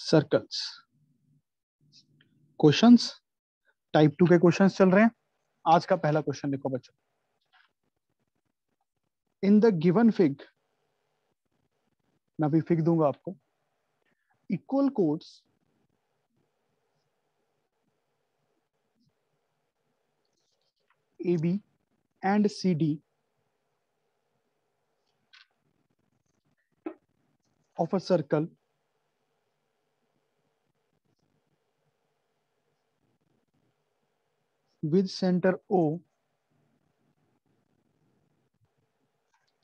Circles questions type two के questions चल रहे हैं। आज का पहला क्वेश्चन लिखो बच्चों। इन द गिवन फिग मैं अभी फिग दूँगा आपको। Equal chords A B and C D of a circle with center O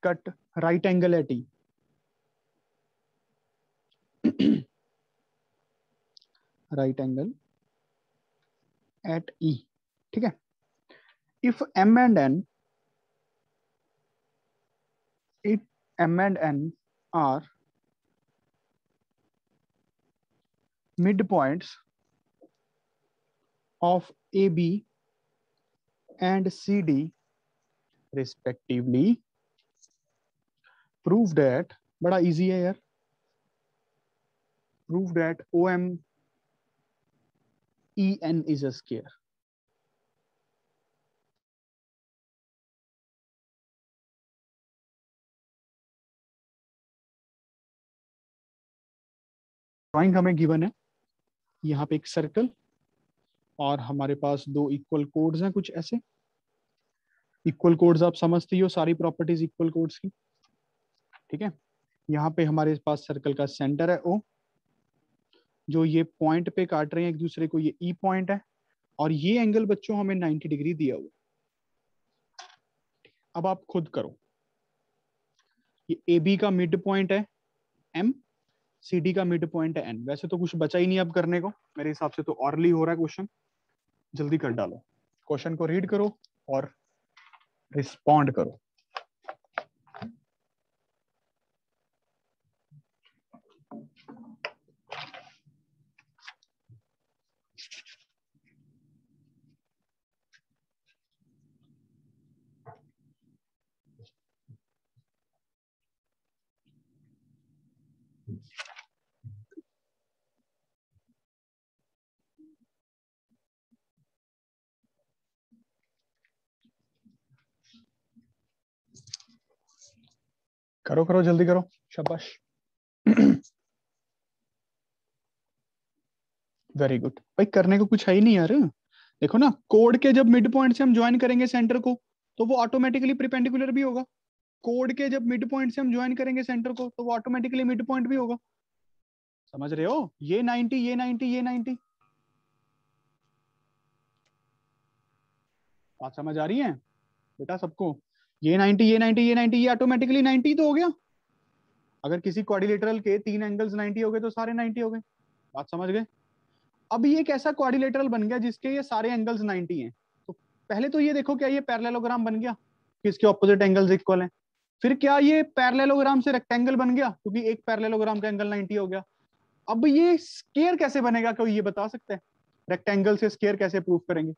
cut right angle at E. right angle at E. ठीक है if M and N if M and N are midpoints of AB and CD respectively prove that बड़ा easy है यार prove that OM EN is a square drawing हमें given है यहाँ पे एक सर्कल और हमारे पास दो इक्वल कोड्स हैं कुछ ऐसे। इक्वल कोड्स आप समझते हो, सारी प्रॉपर्टीज़ इक्वल कोड्स की। ठीक है? यहाँ पे हमारे पास सर्कल का सेंटर है ओ जो ये पॉइंट पे काट रहे हैं एक दूसरे को, ये ई e पॉइंट है। और ये एंगल बच्चों हमें 90 डिग्री दिया हुआ अब आप खुद करो। ये ए बी का मिड पॉइंट है एम सी डी का मिड पॉइंट है एन वैसे तो कुछ बचा ही नहीं अब करने को। मेरे हिसाब से तो ऑर्ली हो रहा है क्वेश्चन जल्दी कर डालो। क्वेश्चन को रीड करो और रिस्पॉन्ड करो। करो करो, जल्दी करो। शाबाश। वेरी गुड भाई, करने को कुछ है ही नहीं यार। देखो ना कोड के जब मिड पॉइंट से हम ज्वाइन करेंगे सेंटर को तो वो ऑटोमेटिकली प्रिपेंडिकुलर भी होगा। कोड के जब मिड पॉइंट से हम ज्वाइन करेंगे सेंटर को तो वो ऑटोमेटिकली मिड पॉइंट भी होगा। समझ रहे हो? ये 90 ये 90 ये 90 बात समझ आ रही है? बेटा, सबको? ये 90 ये 90 ये 90 ये ऑटोमेटिकली 90 तो हो गया। अगर किसी क्वाड्रिलेटरल के तीन एंगल्स 90 हो गए तो सारे 90 हो गए। बात समझ गए? अब ये कैसा क्वाड्रिलेटरल बन गया जिसके ये सारे एंगल्स 90 हैं। तो पहले तो ये देखो क्या ये पैरेललोग्राम बन गया किसके ऑपोजिट एंगल्स इक्वल हैं। फिर क्या ये पैरेललोग्राम से रेक्टेंगल बन गया, क्योंकि एक पैरेललोग्राम का एंगल 90 हो गया। अब ये स्केयर कैसे बनेगा, कोई ये बता सकते हैं? रेक्टेंगल से स्केयर कैसे प्रूव करेंगे?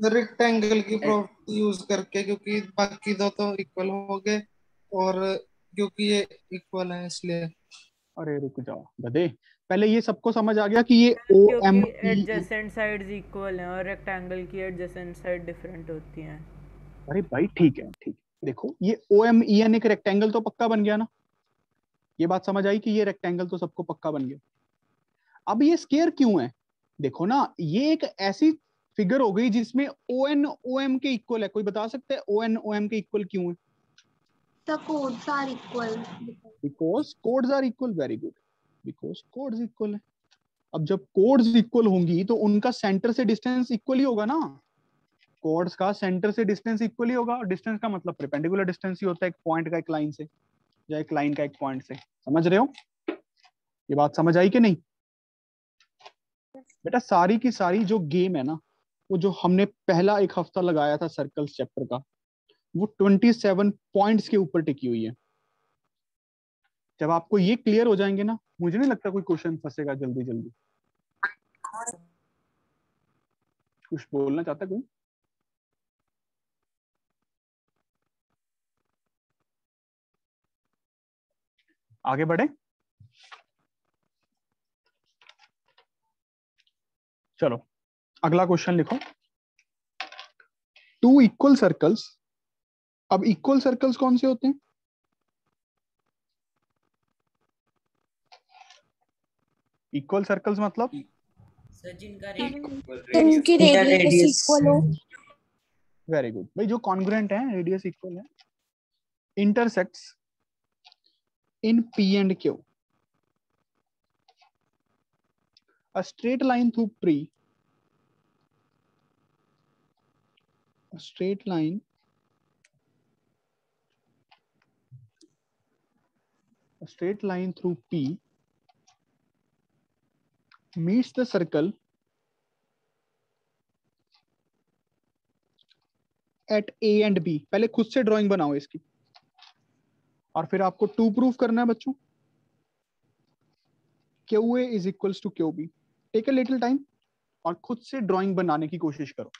रेक्टेंगल की प्रॉपर्टी यूज़ करके क्योंकि बाकी दो तो इक्वल हो गए और क्योंकि ये इक्वल है इसलिए। अरे रुक जाओ गधे पहले ये सबको समझ आ गया कि ये O M adjacent sides equal हैं और रेक्टेंगल की एडजेसेंट साइड डिफरेंट होती हैं। अरे भाई ठीक है ठीक। देखो ये ओ एम ई एन एक रेक्टेंगल तो पक्का बन गया ना? ये बात समझ आई कि ये रेक्टेंगल तो सबको पक्का बन गया। अब ये स्केयर क्यों है? देखो ना ये एक ऐसी फिगर हो गई जिसमें ओ एन ओ एम के इक्वल है। कोई बता सकता है ओ एन ओ एम के इक्वल क्यों है? The codes are equal. Because codes are equal very good. Because codes equal है। अब जब कोड्स इक्वल होंगी तो उनका सेंटर से डिस्टेंस इक्वल ही होगा ना? कोड्स का सेंटर से डिस्टेंस इक्वल ही होगा। डिस्टेंस का मतलब परपेंडिकुलर डिस्टेंस ही होता है एक पॉइंट का एक लाइन से या एक लाइन का एक पॉइंट से। समझ रहे हो? ये बात समझ आई कि नहीं? बेटा सारी की सारी जो गेम है ना वो जो हमने पहला एक हफ़्ता लगाया था सर्कल्स चैप्टर का, वो ट्वेंटी सेवन पॉइंट्स के ऊपर टिकी हुई है। जब आपको ये क्लियर हो जाएँगे ना, मुझे नहीं लगता कोई क्वेश्चन फंसेगा जल्दी जल्दी। कुछ बोलना चाहता कोई? आगे बढ़े। चलो। अगला क्वेश्चन लिखो। टू इक्वल सर्कल्स अब इक्वल सर्कल्स कौन से होते हैं? इक्वल सर्कल्स मतलब? सर जिनका जिनकी Inter रेडियस radius. इक्वल हो। वेरी गुड भाई जो कॉन्ग्रेंट है रेडियस इक्वल है। Intersects in P and Q a straight line through P, a straight line, a straight line through P meets the circle at A and B. पहले खुद से drawing बनाओ इसकी। और फिर आपको टू प्रूफ करना है बच्चों। Q A is equals to Q B take a little time और खुद से ड्राइंग बनाने की कोशिश करो।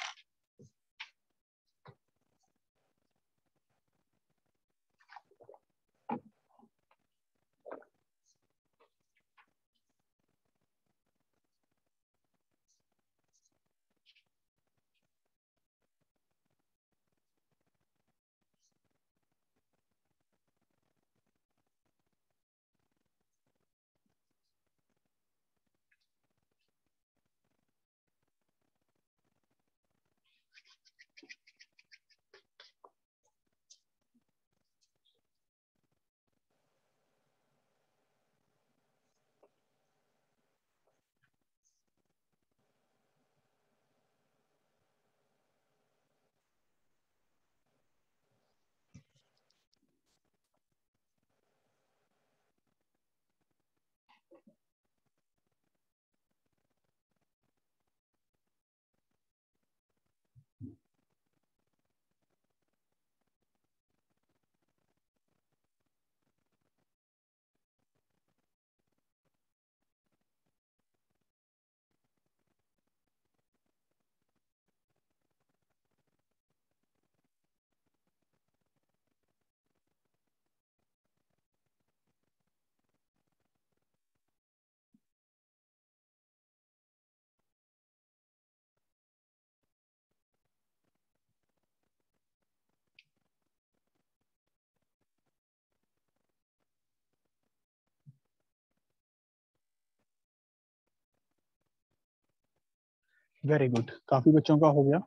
वेरी गुड काफ़ी बच्चों का हो गया।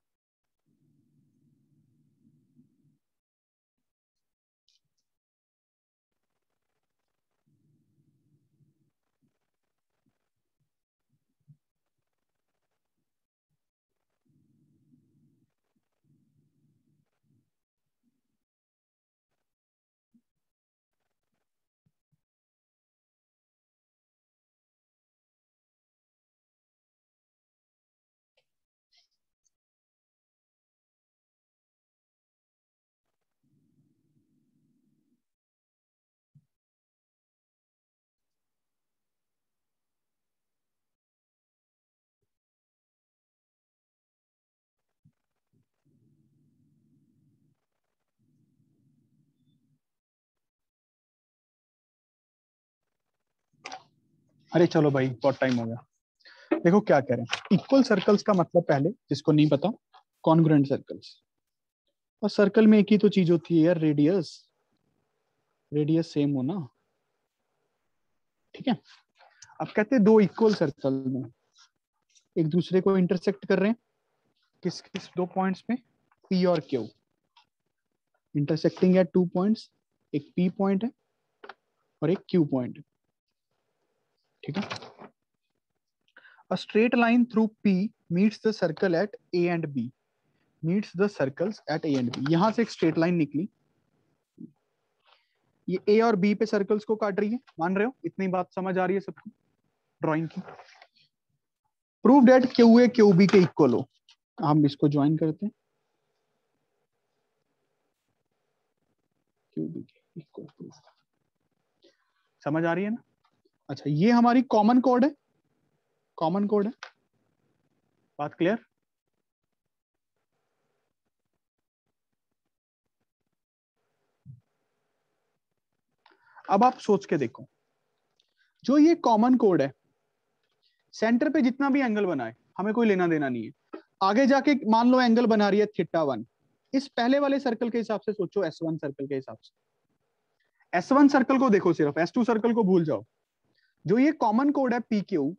अरे चलो भाई, बहुत टाइम हो गया। देखो क्या हैं। इक्वल सर्कल्स का मतलब पहले, जिसको नहीं पता कॉन्ग्रेंट सर्कल्स और सर्कल में एक ही तो चीज़ होती है यार रेडियस रेडियस सेम हो ना? ठीक है? अब कहते हैं दो इक्वल सर्कल में। एक दूसरे को इंटरसेक्ट कर रहे हैं। किस किस दो पॉइंट्स पे पी और Q intersecting at two points एक पी पॉइंट है और एक क्यू पॉइंट है। ठीक है? A straight line through p meets the circle at a and b. Meets the circles at a and b. यहाँ से एक स्ट्रेट लाइन निकली। ये a और b पे सर्कल्स को काट रही है। मान रहे हो? इतनी बात समझ आ रही है सबको। ड्राइंग की। Prove that Q A Q B के इक्वल हो। हम इसको ज्वाइन करते हैं। बी समझ आ रही है ना? अच्छा ये हमारी कॉमन कोड है? कॉमन कोड है? बात क्लियर अब आप सोच के देखो। जो ये कॉमन कोड है सेंटर पे जितना भी एंगल बनाए, हमें कोई लेना देना नहीं है। आगे जाके मान लो एंगल बना रही है थीटा वन इस पहले वाले सर्कल के हिसाब से सोचो एस वन सर्कल के हिसाब से। एस वन सर्कल को देखो सिर्फ़ एस टू सर्कल को भूल जाओ। जो ये कॉमन कोड है पी क्यू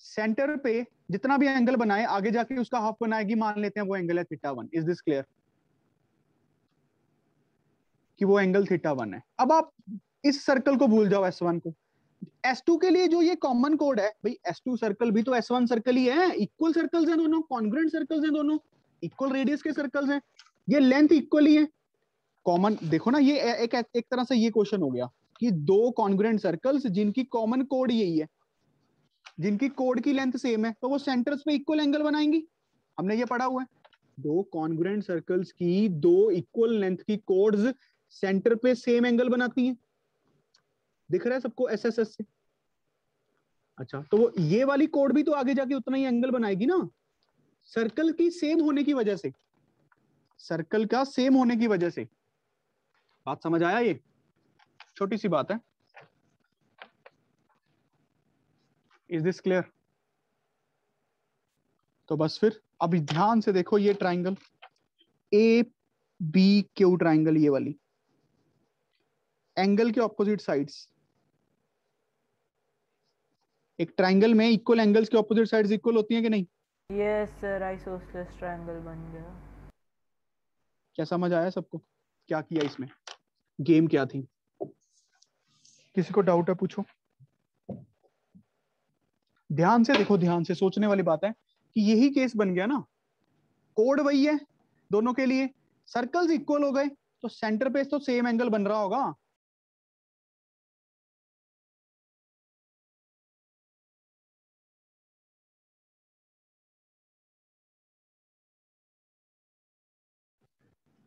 सेंटर पे जितना भी एंगल बनाए, आगे जाके उसका हाफ़ बनाएगी, मान लेते हैं वो एंगल है theta one is this clear कि वो एंगल थीटा वन है। अब आप इस सर्कल को भूल जाओ एस वन को। एस टू के लिए जो ये कॉमन कोड है, भाई एस टू सर्कल भी तो एस वन सर्कल ही है। इक्वल सर्कल्स हैं दोनों कॉन्ग्रेंट सर्कल्स हैं दोनों इक्वल रेडियस के सर्कल्स हैं। ये लेंथ इक्वल ही है। कॉमन देखो ना, ये एक एक तरह से ये क्वेश्चन हो गया। कि दो कॉन्ग्रेंट सर्कल्स जिनकी कॉमन कोड यही है। जिनकी कोड की लेंथ सेम है तो वो सेंटर्स पे इक्वल एंगल बनाएँगी। हमने ये पढ़ा हुआ है। दो कॉन्ग्रेंट सर्कल्स की दो इक्वल लेंथ की कोड्स सेंटर पे सेम एंगल बनाती हैं। दिख रहा है सबको एस एस एस से? अच्छा तो वो ये वाली कोड भी तो आगे जाके उतना ही एंगल बनाएगी ना। सर्कल की सेम होने की वजह से। सर्कल का सेम होने की वजह से। बात समझ आया ये? छोटी सी बात है। इज़ दिस क्लियर तो बस फिर अभी ध्यान से देखो ये triangle A B Q triangle ये वाली? एंगल के ऑपोजिट साइड्स एक ट्राइंगल में इक्वल एंगल्स के ऑपोजिट साइड्स इक्वल होती हैं कि नहीं? यस सर आइसोसेलेस ट्रायंगल बन गया। क्या समझ आया सबको? क्या किया इसमें? गेम क्या थी? किसी को डाउट है, पूछो। ध्यान से देखो, ध्यान से सोचने वाली बात है कि यही केस बन गया ना। कोड वही है दोनों के लिए। सर्कल्स इक्वल हो गए तो सेंटर पे तो सेम एंगल बन रहा होगा।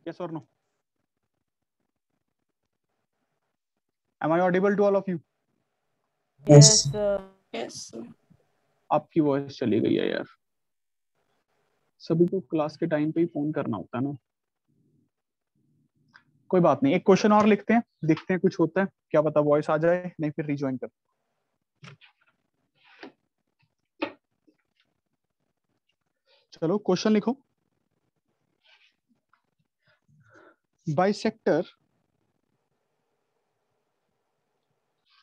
Yes or no? Am i audible to all of you? Sir yes आपकी वॉइस चली गई है यार। सभी को क्लास के टाइम पे ही फ़ोन करना होता है ना। कोई बात नहीं एक क्वेश्चन और लिखते हैं देखते हैं कुछ होता है क्या पता वॉइस आ जाए नहीं फिर रिज्वाइन कर चलो क्वेश्चन लिखो। Bisector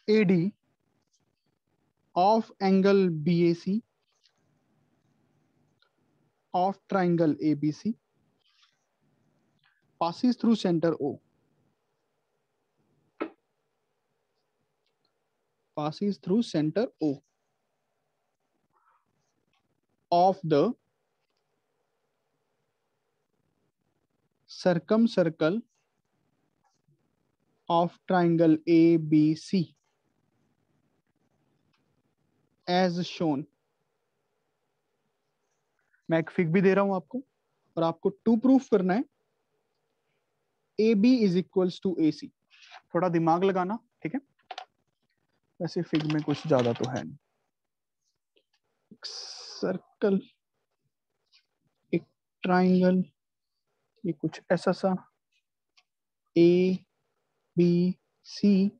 AD of angle BAC of triangle ABC passes through center O. Passes through center O of the circumcircle of triangle ABC as shown मैं एक फिग भी दे रहा हूँ आपको, और आपको टू प्रूफ करना है. A B is equals to A C थोड़ा दिमाग लगाना, ठीक है? वैसे फिग में कुछ ज़्यादा तो है नहीं. एक सर्कल एक ट्राइंगल ये कुछ ऐसा सा. A B C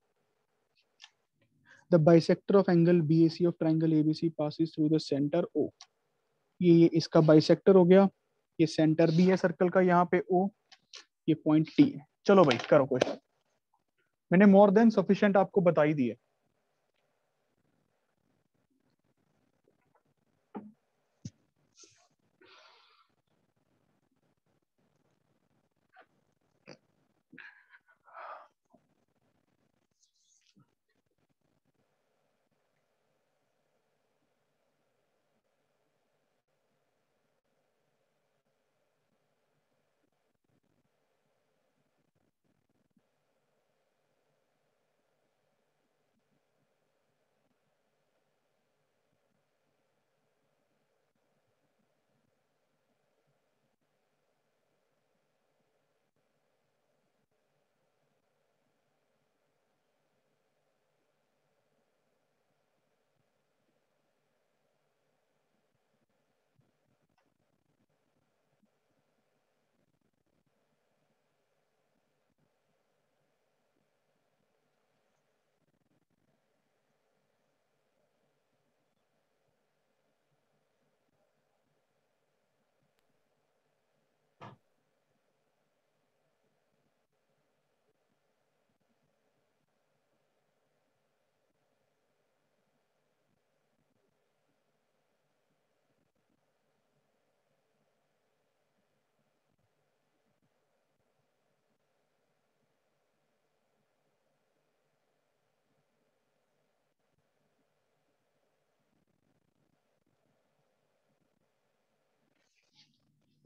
the bisector of angle B A C of triangle A B C passes through the centre O ये ये इसका बाइसेक्टर हो गया। ये सेंटर बी है सर्कल का, यहाँ पे ओ ये पॉइंट टी है। चलो भाई, करो क्वेश्चन मैंने मोर देन सफिशियंट आपको बताई दी ही।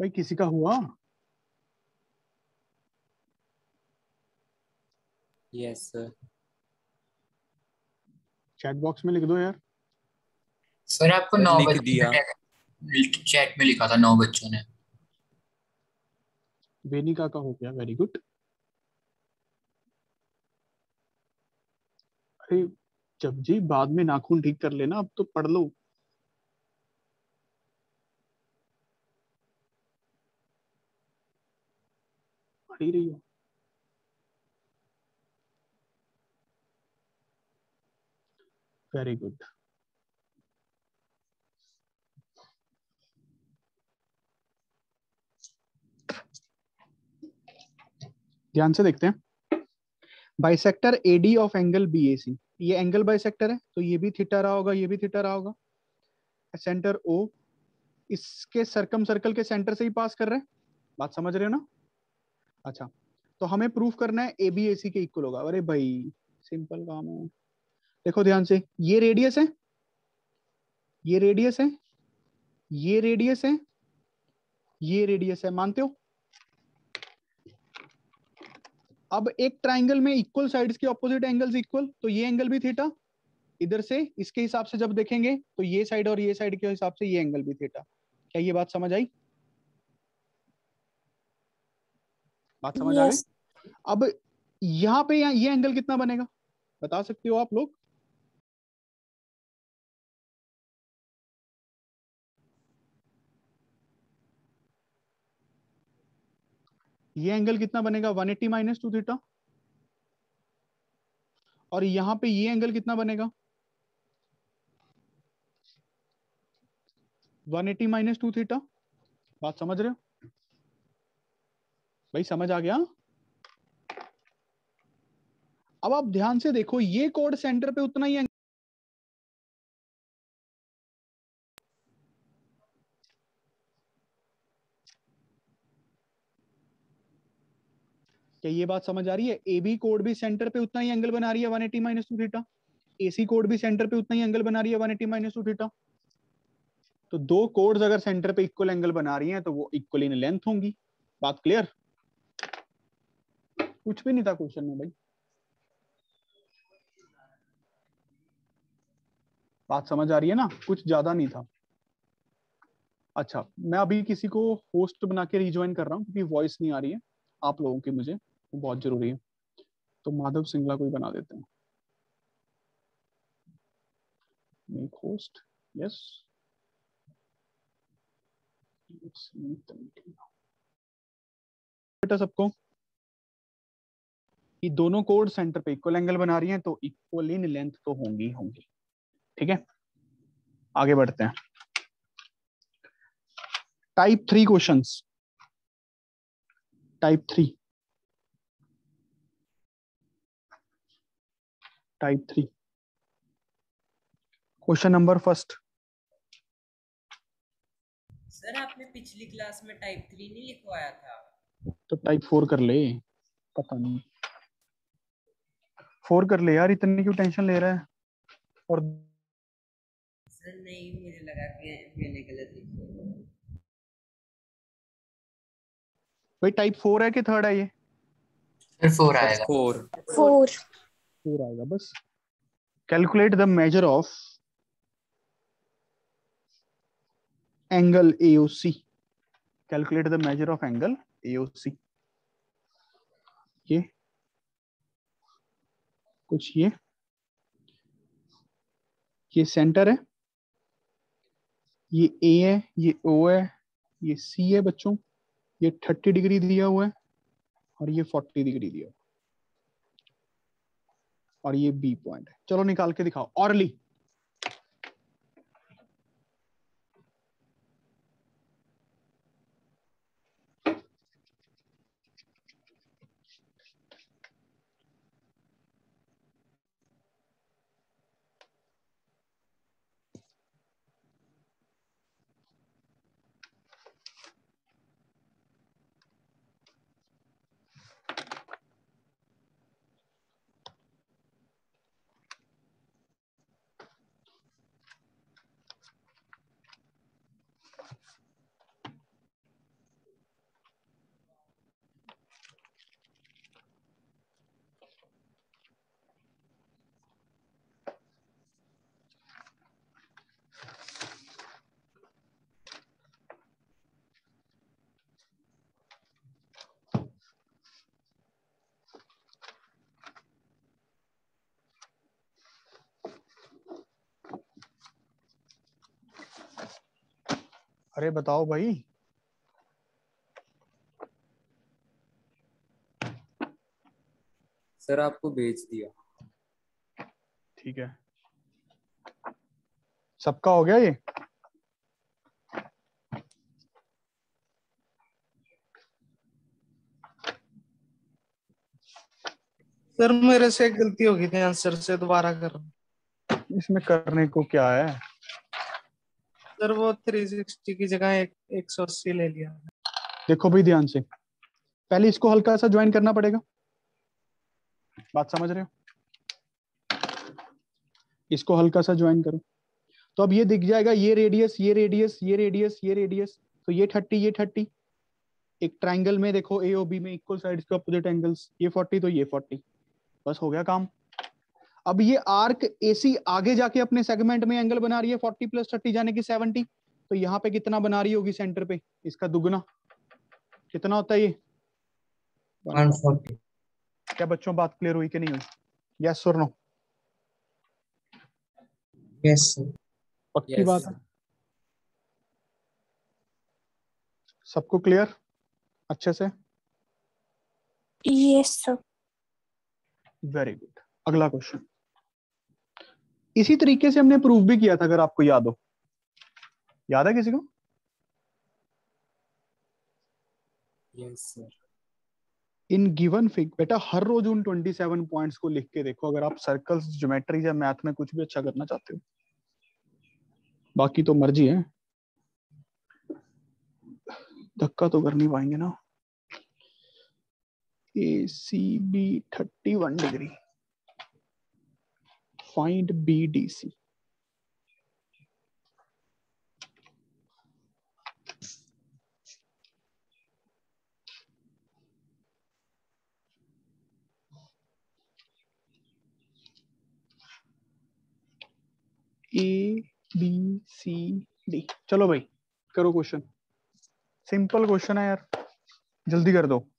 भाई किसी का हुआ? यस सर चैट बॉक्स में लिख दो यार। सर आपको नौ लिख दिया। चैट में लिखा था नौ बच्चों ने। वेनिका का हो गया वेरी गुड अरे जब जी बाद में नाखून ठीक कर लेना अब तो पढ़ लो। पढ़ ही रही हो। वेरी गुड ध्यान से देखते हैं। Bisector AD of angle B BAC ये एंगल बाइसेक्टर है तो ये भी थीटा रहा होगा, ये भी थीटा रहा होगा। सेंटर ओ इसके सरकम सर्कल के सेंटर से ही पास कर रहे हैं। बात समझ रहे हो ना? अच्छा तो हमें प्रूफ करना है ए बी ए सी के इक्वल होगा। अरे भाई सिंपल काम है। देखो ध्यान से, ये रेडियस है, ये रेडियस है, ये रेडियस है, ये रेडियस है, मानते हो? अब एक ट्राइंगल में इक्वल साइड्स के ऑपोजिट एंगल्स इक्वल तो ये एंगल भी थीटा इधर से इसके हिसाब से जब देखेंगे तो ये साइड और ये साइड के हिसाब से ये एंगल भी थीटा क्या ये बात समझ आई? बात समझ yes. आ गई? अब यहाँ पे यहाँ ये एंगल कितना बनेगा? बता सकते हो आप लोग? ये एंगल कितना बनेगा? 180 एट्टी माइनस टू थीटा और यहाँ पे ये एंगल कितना बनेगा? 180 एट्टी माइनस टू थीटा बात समझ रहे हो? भाई, समझ आ गया? अब आप ध्यान से देखो, ये कोड सेंटर पे उतना ही क्या ये बात समझ आ रही है? ए बी कोड भी सेंटर पे उतना ही एंगल बना रही है 180 eighty minus two theta AC code भी सेंटर पे उतना ही एंगल बना रही है 180 एटी माइनस टू थीटा तो दो कोड्स अगर सेंटर पे इक्वल एंगल बना रही हैं तो वो इक्वल इन लेंथ होंगी। बात क्लियर कुछ भी नहीं था क्वेश्चन में भाई। बात समझ आ रही है ना? कुछ ज़्यादा नहीं था। अच्छा मैं अभी किसी को होस्ट बना के रिज्वाइन कर रहा हूँ, क्योंकि वॉइस नहीं आ रही है। आप लोगों की मुझे, वो बहुत ज़रूरी है। तो माधव सिंगला को ही बना देते हैं। यस बेटा सबको। ये दोनों कोड सेंटर पे इक्वल एंगल बना रही हैं तो इक्वल इन लेंथ तो होंगी होंगी। ठीक है? आगे बढ़ते हैं। Type three questions type three type three question number first sir आपने पिछली क्लास में टाइप थ्री नहीं लिखवाया था। तो टाइप फोर कर ले। पता नहीं। फोर कर ले यार इतनी क्यों टेंशन ले रहा है? और सर नहीं मुझे लगा कि मैंने गलत लिखा भाई टाइप फोर है कि थर्ड है ये? फिर फोर आएगा। फोर फोर फोर आएगा बस। Calculate the measure of angle AOC calculate the measure of angle AOC ये। कुछ ये। ये सेंटर है। ये ए है, ये ओ है, ये सी है बच्चों। ये 30 डिग्री दिया हुआ है और ये 40 डिग्री दिया हुआ है। और ये बी पॉइंट है। चलो निकाल के दिखाओ। ऑरली अरे बताओ भाई। सर आपको भेज दिया। ठीक है। सबका हो गया ये? सर मेरे से गलती हो गई थी आंसर से दोबारा कर इसमें करने को क्या है? सर वो 360 की जगह एक 180 ले लिया। देखो भाई ध्यान से। पहले इसको हल्का सा ज्वाइन करना पड़ेगा। बात समझ रहे हो? इसको हल्का सा ज्वाइन करो। तो अब ये दिख जाएगा, ये रेडियस ये रेडियस ये रेडियस ये रेडियस तो ये थर्टी ये थर्टी एक ट्राइंगल में देखो ए और बी में इक्वल साइड्स के अपोजिट एंगल्स ये फोर्टी तो ये फोर्टी बस हो गया काम। अब ये आर्क एसी आगे जाके अपने सेगमेंट में एंगल बना रही है फोर्टी प्लस थर्टी जाने की सेवेंटी तो यहाँ पे कितना बना रही होगी सेंटर पे? इसका दुगना। कितना होता है ये? 140 क्या बच्चों बात क्लियर हुई कि नहीं हुई? यस और नो यस पक्की बात? है सबको क्लियर अच्छे से? यस सर वेरी गुड अगला क्वेश्चन इसी तरीके से हमने प्रूव भी किया था अगर आपको याद हो। याद है किसी को? Yes sir in given fig बेटा हर रोज उन 27 पॉइंट्स को लिख के देखो अगर आप सर्कल्स ज्योमेट्री या मैथ में कुछ भी अच्छा करना चाहते हो। बाकी तो मर्ज़ी है। धक्का तो कर नहीं पाएँगे ना। A C B thirty one degree D C A B C D चलो भाई, करो क्वेश्चन सिंपल क्वेश्चन है यार. जल्दी कर दो.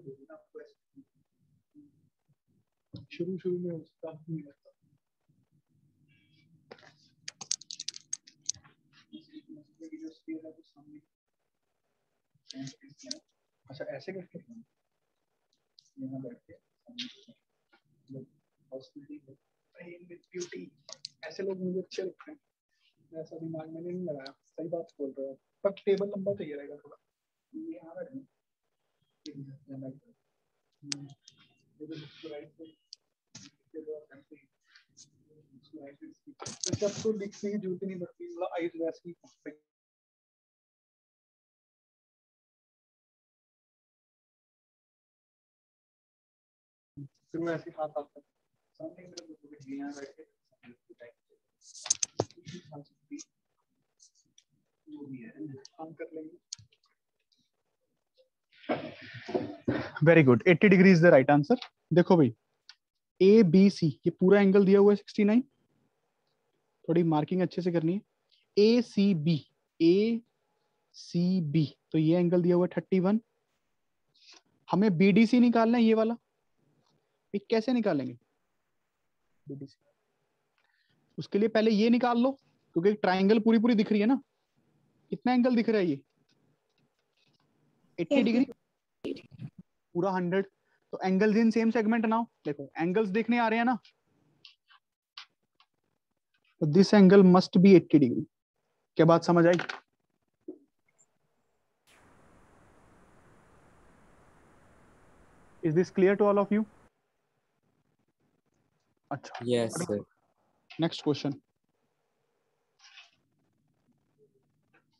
भेजना आपको ऐसे शुरू शुरू में उसका नहीं है तो सामने अच्छा ऐसे करके यहाँ बैठ के ऐसे लोग मुझे अच्छे लगते हैं। ऐसा दिमाग मैंने नहीं लगाया। सही बात बोल रहे हो। पर टेबल लंबा चाहिए रहेगा थोड़ा। यहाँ बैठे जैसे अब तो लिखने की ज़रूरत नहीं पड़ती। मतलब आइज़ वैसे ही फिर वो ऐसे हाथ आता very good 80 degree is the right answer देखो भाई ए बी सी ये पूरा एंगल दिया हुआ है 69 थोड़ी मार्किंग अच्छे से करनी है। A C B A C B तो ये एंगल दिया हुआ है 31 हमें बी डी सी निकालना है, ये वाला। ये कैसे निकालेंगे? बीडीसी उसके लिए पहले ये निकाल लो क्योंकि ट्राइंगल पूरी पूरी दिख रही है ना। कितना एंगल दिख रहा है ये? 80 डिग्री। पूरा 100 तो angles in same segment now देखो एंगल्स देखने आ रहे हैं ना। तो this angle must be 80 degree. क्या बात समझ आई? Is this clear to all of you Yes. Next question.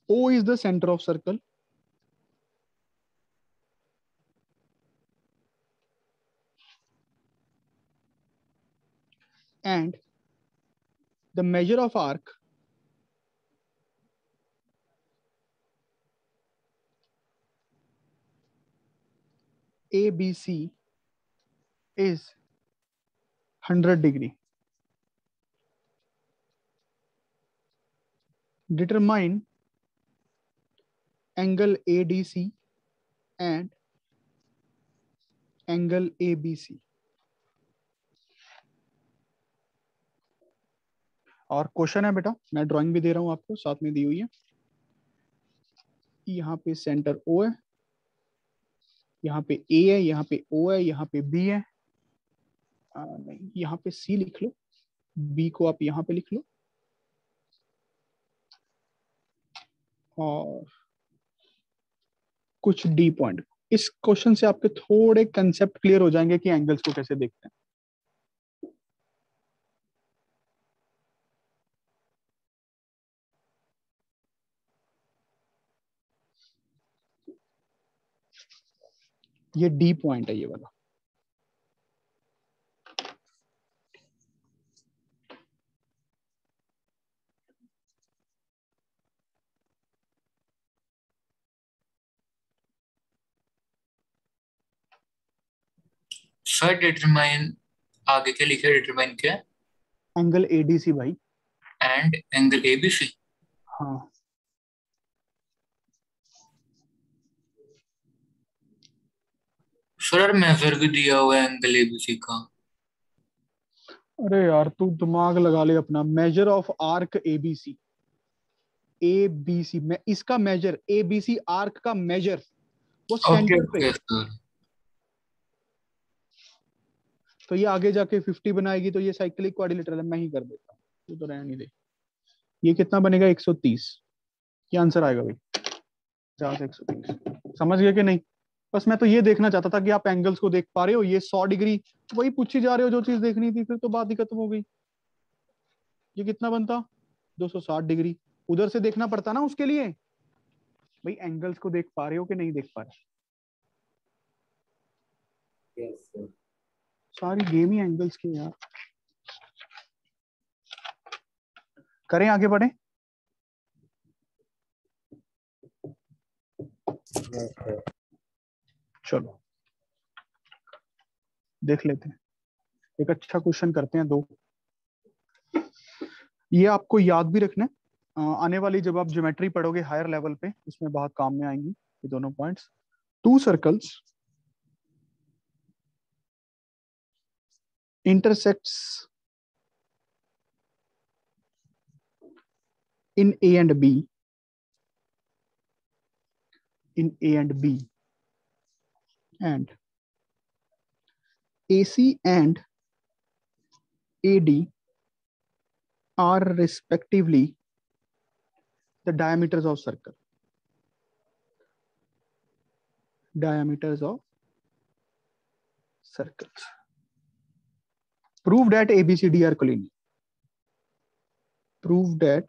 O is the center of circle. And the measure of arc ABC is 100 degree. Determine angle ADC and angle ABC. और question है बेटा, मैं drawing भी दे रहा हूँ आपको, साथ में दी हुई है यहाँ पे सेंटर ओ है, यहाँ पे ए है, यहाँ पे ओ है, यहाँ पे बी है नहीं, यहाँ पे C लिख लो बी को आप यहाँ पे लिख लो, और कुछ डी पॉइंट इस क्वेश्चन से आपके थोड़े कंसेप्ट क्लियर हो जाएँगे कि एंगल्स को कैसे देखते हैं. ये डी पॉइंट है ये वाला. सर डिटरमाइन आगे क्या लिखा डिटरमाइन क्या? एंगल एडीसी भाई। एंड एंगल एबीसी हाँ। सर मेजर भी दिया हुआ है एंगल एबीसी का। अरे यार तू दिमाग लगा ले अपना। Measure of arc ABC ABC मैं इसका मेजर एबीसी आर्क का मेजर वो सेंटर पे। ओके सर तो ये आगे जाके 50 बनाएगी तो ये साइक्लिक क्वाड्रिलेटरल है, मैं ही कर देता हूँ। तो रहने दे ये कितना बनेगा? 130 ये आंसर आएगा भाई। पचास एक सौ तीस। समझ गए कि नहीं? बस मैं तो ये देखना चाहता था कि आप एंगल्स को देख पा रहे हो, ये 100 डिग्री, वही पूछी जा रहे हो जो चीज़ देखनी थी, फिर तो बात ही खत्म हो गई। ये कितना बनता? 260 डिग्री। उधर से देखना पड़ता ना उसके लिए। भाई एंगल्स को देख पा रहे हो कि नहीं देख पा रहे Yes. सारी गेम ही एंगल्स की यार। करें आगे बढ़े। चलो। देख लेते हैं। एक अच्छा क्वेश्चन करते हैं दो। ये आपको याद भी रखना है। आने वाली जब आप ज्योमेट्री पढ़ोगे हायर लेवल पे, उसमें बहुत काम में आएँगी ये दोनों points two circles intersects in A and B. In A and B. And AC and AD are respectively the diameters of circle. Diameters of circles prove that ABCD are collinear. Prove that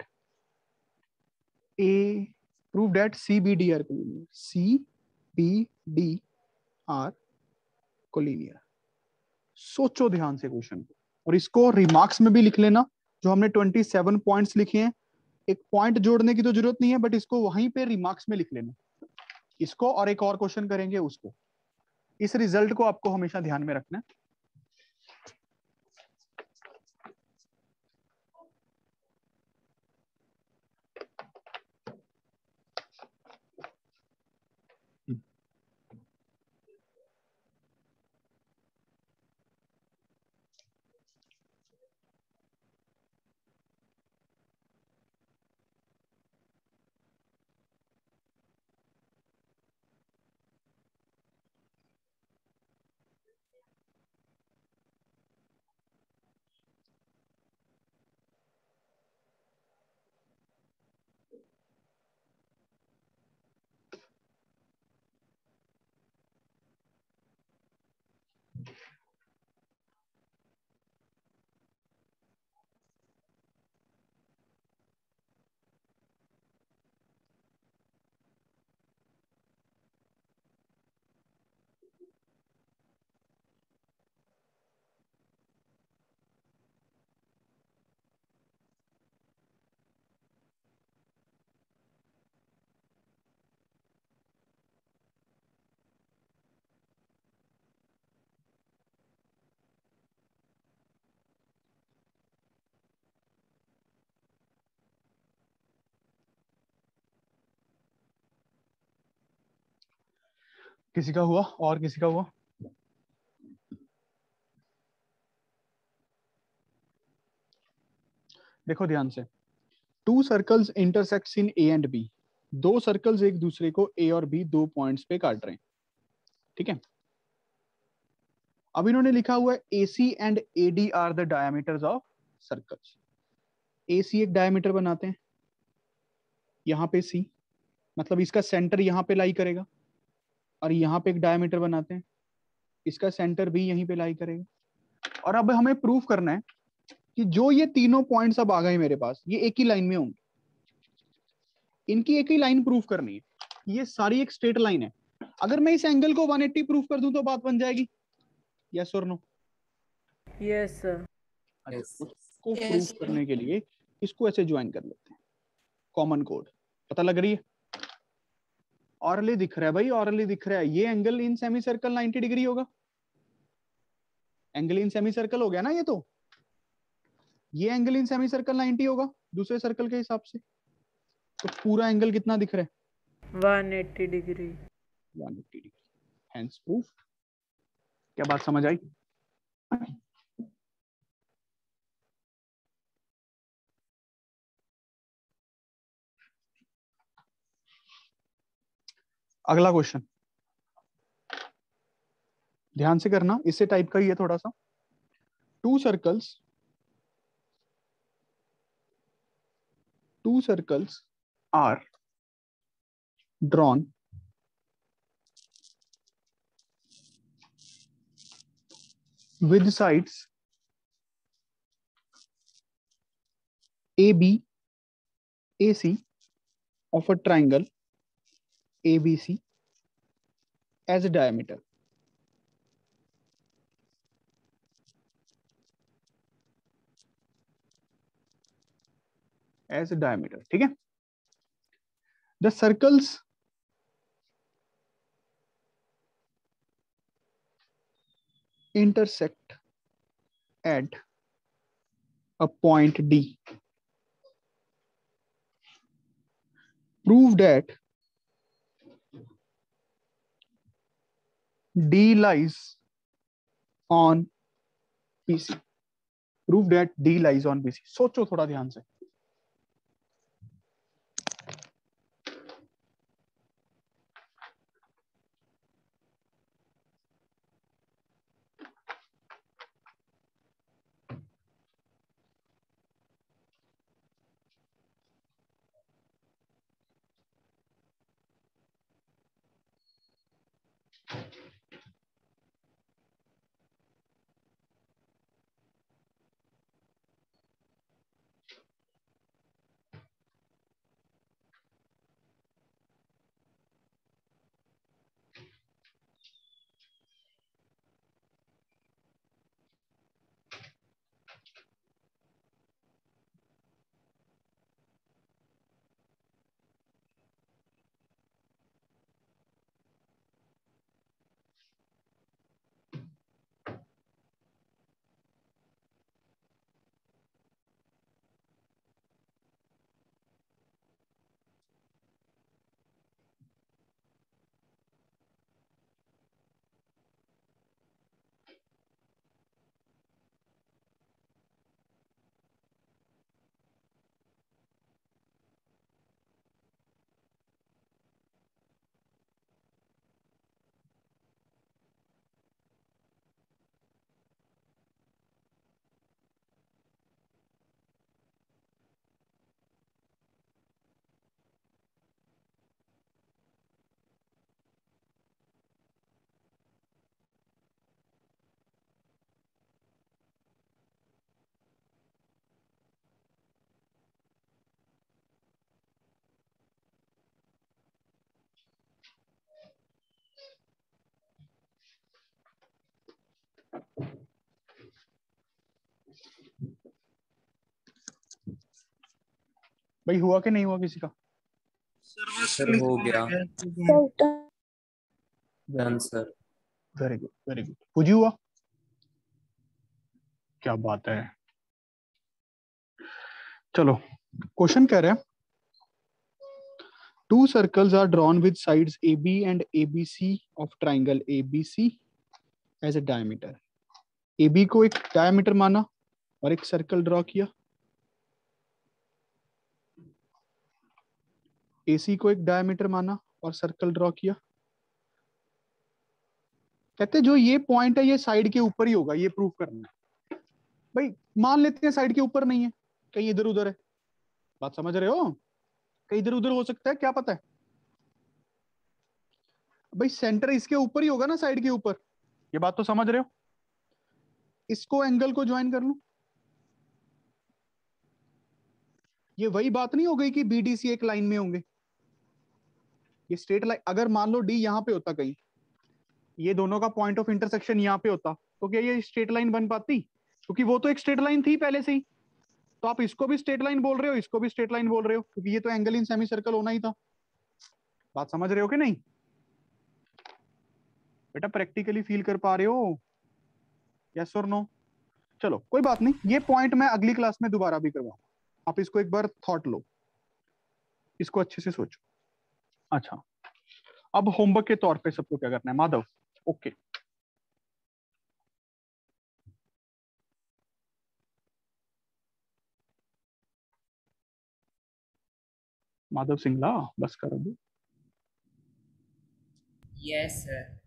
A, prove that CBD are collinear. CBD are collinear. सोचो ध्यान से question को और इसको remarks में भी लिख लेना, जो हमने 27 पॉइंट्स लिखे हैं एक पॉइंट जोड़ने की तो ज़रूरत नहीं है बट इसको वहीं पे रिमार्क्स में लिख लेना इसको और एक और क्वेश्चन करेंगे उसको इस रिज़ल्ट को आपको हमेशा ध्यान में रखना है किसी का हुआ? और किसी का हुआ? देखो ध्यान से। Two circles intersects in A and B दो सर्कल्स एक दूसरे को ए और बी दो पॉइंट्स पे काट रहे हैं। ठीक है? अब इन्होंने लिखा हुआ है A C and A D are the diameters of circles A C एक डायमीटर बनाते हैं। यहाँ पे सी मतलब इसका सेंटर यहाँ पे लाई करेगा। और यहाँ पे एक डायमीटर बनाते हैं। इसका सेंटर भी यहीं पे लाई करेगा। और अब हमें प्रूफ करना है कि जो ये तीनों पॉइंट्स अब आ गए मेरे पास ये एक ही लाइन में होंगे। इनकी एक ही लाइन प्रूफ करनी है ये सारी एक स्ट्रेट लाइन है। अगर मैं इस एंगल को 180 प्रूफ कर दूँ तो बात बन जाएगी। यस और नो यस सर उसको Yes, प्रूफ करने के लिए इसको ऐसे ज्वाइन कर लेते हैं। कॉमन कोड पता लग रही है? ऑरली दिख रहा है भाई ऑरली दिख रहा है। ये angle in semi circle 90 degree होगा। एंगल इन सेमी सर्कल हो गया ना ये तो? ये एंगल इन सेमी सर्कल 90 होगा दूसरे सर्कल के हिसाब से। तो पूरा एंगल कितना दिख रहा है? 180 डिग्री 180 डिग्री हेंस प्रूफ क्या बात समझ आई? अगला क्वेश्चन ध्यान से करना इसे टाइप का ही है थोड़ा सा two circles two circles are drawn with sides AB, AC of a triangle ABC as a diameter. As a diameter, ठीक है? The circles intersect at a point D. Prove that D lies on BC. Prove that D lies on BC. सोचो थोड़ा ध्यान से भाई हुआ कि नहीं हुआ किसी का? सर हो गया। Done very good very good क्या बात है? चलो क्वेश्चन कह रहे two circles are drawn with sides A B and A B C of triangle A B C as a diameter A B को एक डायमीटर माना और एक सर्कल ड्रॉ किया। AC को एक डायमीटर माना और सर्कल ड्रॉ किया। कहते जो ये पॉइंट है, ये साइड के ऊपर ही होगा, ये प्रूव करना है। भाई, मान लेते हैं साइड के ऊपर नहीं है, कहीं इधर उधर है। बात समझ रहे हो? कहीं इधर उधर हो सकता है, क्या पता है? भाई सेंटर इसके ऊपर ही होगा ना साइड के ऊपर? ये बात तो समझ रहे हो? इसको एंगल को ज्वाइन कर लू। ये वही बात नहीं हो गई कि बीडीसी एक लाइन में होंगे। ये स्ट्रेट लाइन अगर मान लो डी यहाँ पे होता कहीं, ये दोनों का पॉइंट ऑफ़ इंटरसेक्शन यहाँ पे होता तो क्या ये स्ट्रेट लाइन बन पाती? क्योंकि वो तो एक स्ट्रेट लाइन थी पहले से ही। तो आप इसको भी स्ट्रेट लाइन बोल रहे हो, इसको भी स्ट्रेट लाइन बोल रहे हो, क्योंकि ये तो एंगल इन सेमी सर्कल होना ही था। बात समझ रहे हो कि नहीं? बेटा प्रैक्टिकली फील कर पा रहे हो? यस और नो चलो, कोई बात नहीं, ये पॉइंट मैं अगली क्लास में दोबारा भी करवाऊँगा। आप इसको एक बार थॉट लो। इसको अच्छे से सोचो। अच्छा। अब होमवर्क के तौर पे सबको क्या करना है? माधव ओके माधव सिंगला, बस कर। Yes sir